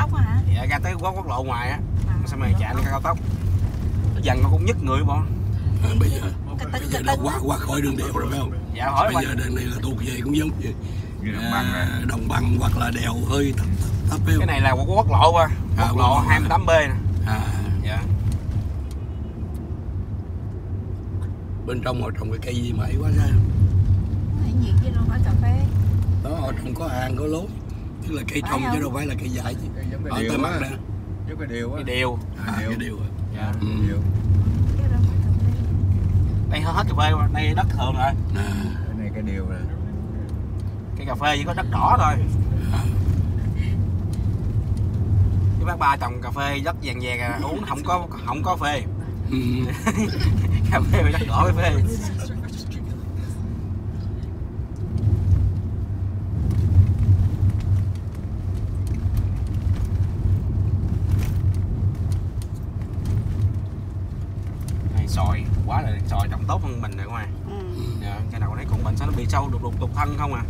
tốc hả? Dạ ra tới quốc quốc lộ ngoài á. À, xong rồi chạy lên cao tốc. Nó dần nó cũng nhức người bọn à, bây giờ cái bây giờ đã qua qua khỏi đường đèo rồi phải không? Dạ hỏi bây giờ đường này là thuộc về cũng giống bằng à, đồng bằng hoặc là đèo hơi thấp thấp, phải cái này là quốc quốc lộ qua. À, quốc lộ lộ. 28 b nè. À. Dạ. Bên trong họ trồng cái cây gì mà ấy quá ra cái gì chứ đâu phải cà phê? Đó họ trồng có hàng có lối tức là cây trồng chứ đâu phải là cây dại chứ. Ở á. nè. Giống cái điều á. Cái điều. À, Điều. cái điều à. dạ Ừ. Điều. Đây hết cà phê qua đây đất thường rồi. À, Cái này cái điều nè. Cái cà phê chỉ có đất đỏ thôi. Cái bác ba trồng cà phê đất vàng vàng à, uống không có không có phê. Ừ. cà phê phải đất đỏ mới phê sòi quá là sòi trồng tốt hơn mình rồi các bạn ừ. dạ, cái đầu đấy còn mình sao nó bị sâu đục đục đục thân không à?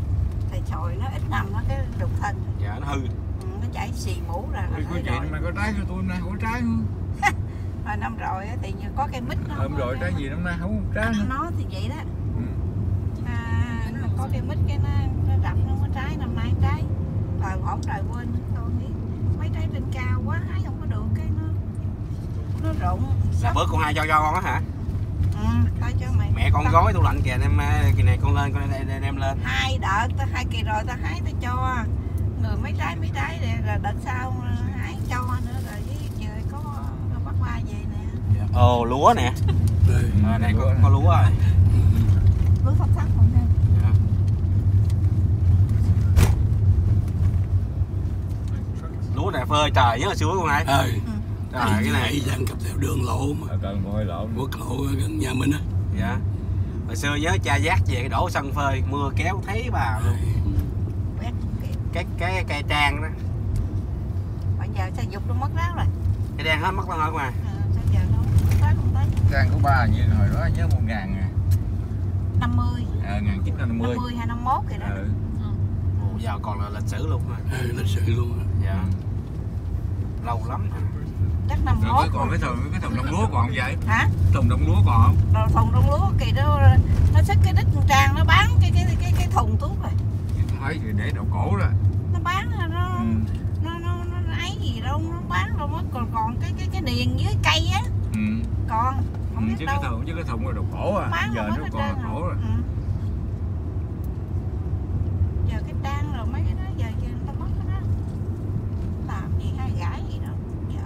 Thì chồi nó ít nằm nó cái đục thân. Dạ nó hư. Ừ, nó chảy xì mũ ra là Có chuyện mà có trái cho tôi hôm nay không có trái nữa hồi năm rồi á, thì như có cái mít nó Hôm không rồi trái gì năm nay không có trái nữa. Nó thì vậy đó. Ừ. à, nó có cái mít cái nó nó đập nó không có trái năm nay trái. Rồi hổn rồi quên tôi nghĩ mấy trái trên cao quá hái không có được cái nó nó rụng. Là bữa con hai cho cho con á hả? Ừ, tao cho mày. Mẹ con gói tủ lạnh kìa em ờ, kỳ này con lên con đem, đem, đem lên. Hai đợt tao hai kỳ rồi tao hái tao cho. Người mấy trái mấy trái rồi đợt sau hái cho nữa rồi với trời có bắt ba về nè. Ồ lúa nè. Đây. à, đây có, có lúa rồi. Bước phát sắc không nè Dạ. lúa này phơi trời nhớ là xưa con này. Ờ, trời cái này dàn cặp theo đường lộ mà. Ở cần hơi lộn quốc lộ gần nhà mình á. Dạ. Hồi xưa nhớ cha giác về đổ sân phơi mưa kéo thấy bà luôn. Cái. Cái cây trang đó. Bây giờ sao dục nó mất ráo rồi? Cái đen hết mất luôn rồi mà. Tới Trang của ba như hồi đó nhớ một ngàn à. 50 Ờ, ngàn chín năm mươi. 50 hay 51 kìa đó. Ừ. Ồ, giờ còn là lịch sử luôn mà. Ừ, lịch sự luôn á. Dạ. Lâu lắm rồi. Chắc 51 cái còn cái thùng cái thùng đông lúa còn không vậy? hả Thùng đông lúa còn không? rồi thùng đông lúa kỳ đó nó xách cái đít trang nó bán cái cái cái cái thùng thuốc rồi Thấy thì để đầu cổ rồi. nó bán nó Ừ. nó nó nó ấy gì đâu nó bán đâu mất còn còn cái cái cái điền dưới cây á Ừ. còn Ừ, không biết chứ đâu cái thùng chứ cái thùng là đầu cổ à. bán Giờ nó còn đầu cổ rồi. ừ. giờ cái trang rồi mấy cái đó giờ giờ người ta mất cái đó làm gì hay gãi gì đâu giờ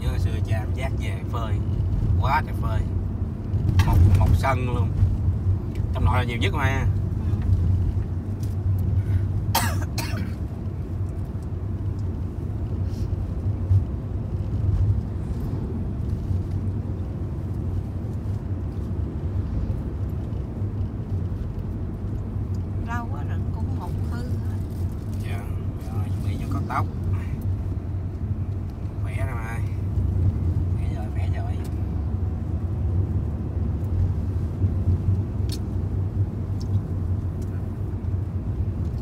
nhớ hồi xưa cha em giác về phơi, quá trời phơi. Một một sân luôn. Trong nội là nhiều nhất mà ừ. lâu quá rồi cũng một hư rồi. dạ rồi chuẩn bị vô con tóc khỏe rồi mà khỏe rồi khỏe rồi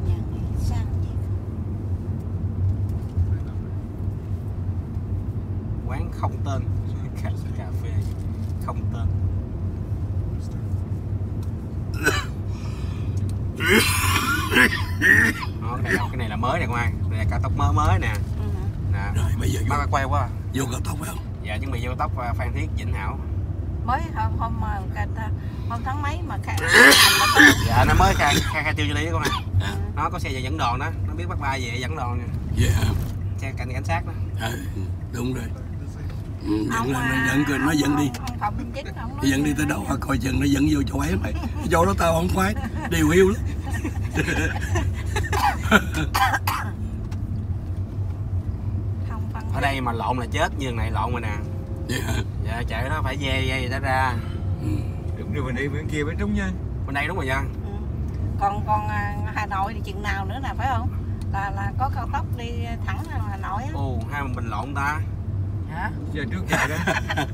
nhà này sang gì quán không tên. Cà, cà phê. Không tên. Đó, cái, này là, cái này là mới nè con an. Đây là cao tốc mới mới nè. Ừ. nè. Rồi bây giờ bác quay quá vô cao tốc phải không? Dạ chuẩn bị vô tốc à, phan thiết vĩnh hảo. Mới hôm hôm ta- hôm tháng mấy mà khai dạ nó mới khai khai, khai tiêu cho đi con này À. nó có xe về dẫn đoàn đó. Nó biết bác ba về dẫn đoàn nha dạ. Xe cảnh cảnh sát đó. Ừ, đúng rồi ừ, dẫn ông lên à, nó dẫn nó dẫn đi. nó dẫn đi tới đâu à, coi chừng nó dẫn vô chỗ ấy mày. Chỗ đó tao không khoái điều yêu lắm. Ở đây mà lộn là chết như này lộn rồi nè. Dạ. Dạ chạy nó phải dê dây đó ra. Ừ. Đúng rồi mình đi bên kia bên trúng nha. bên đây đúng rồi dân ừ. còn còn à, Hà Nội thì chừng nào nữa nè phải không? Là là có cao tốc đi thẳng Hà Nội á. Ồ hai mình bình lộn ta hả? Giờ trước chạy đó.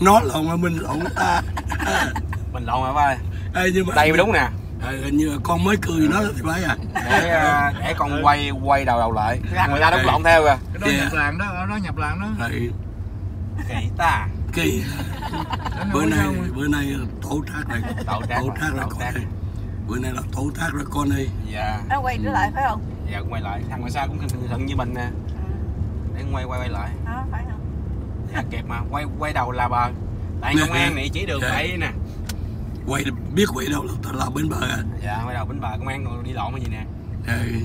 nó lộn mà mình lộn ta. Bình lộn rồi ba? Ê, nhưng mà đây mới đúng nè. Ờ, hình như là con mới cười nó thì phải à. Để à, để con quay quay đầu đầu lại. Cái thằng người ta đóng lộn theo kìa. Cái đó Dạ. nhập làng đó nó nhập làng đó. Rồi, kỳ ta. Kỳ. Nó bữa nói nay bữa nay tổ thác này. Đậu trác tổ thác là con ơi bữa nay là tổ thác là con ơi dạ. Nó quay trở lại phải không? Dạ quay lại. Thằng ngoài xa cũng thân thân như mình nè. Để quay quay quay lại. Đó phải không dạ kẹp mà quay quay đầu là bờ. Tại công an này chỉ đường Dạ. vậy nè. Quay biết quay đâu là, là bên bờ à? Dạ quay đầu bến bờ công an còn đi lộn cái gì nè. Rồi.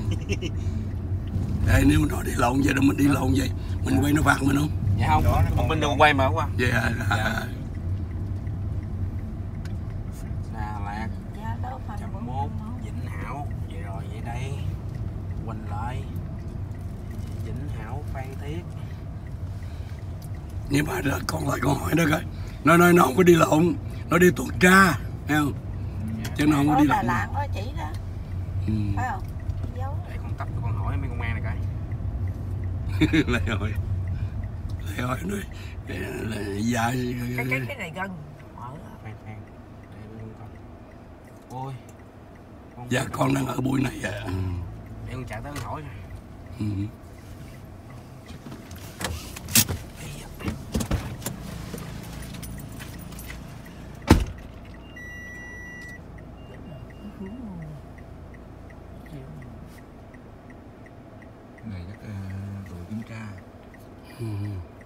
Đây, nếu nó đi lộn vậy đâu mình đi lộn vậy mình quay nó phạt mình không? Dạ không Đó, còn bên đường quay mà quá. Vậy à, à, Dạ. Đà Lạt. Dạ phải trăm mốt Vĩnh Hảo. Vậy rồi vậy đây. Quỳnh Lợi. Vĩnh Hảo Phan Thiết nhưng mà là con lại con hỏi nó coi. Nó nói nó không có đi lộn nó đi tuần tra thấy không? Chứ nó không có đi lộn. Lạt đó chỉ ra ừ. phải không? Dấu để con tấp cho con hỏi mấy công an này coi. Lại hỏi lại hỏi là dạ cái cái cái này gần. Ôi. Con dạ con đang ở buổi này à. Ừ. để con chạy tới con hỏi Ừ. này chắc ờ, đội kiểm tra Ừ.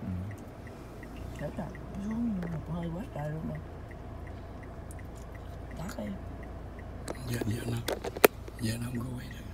ừ. Chết rồi, xuống một hơi quá trời luôn rồi Tắt đi dạ dạ nó dạ nó không có quay được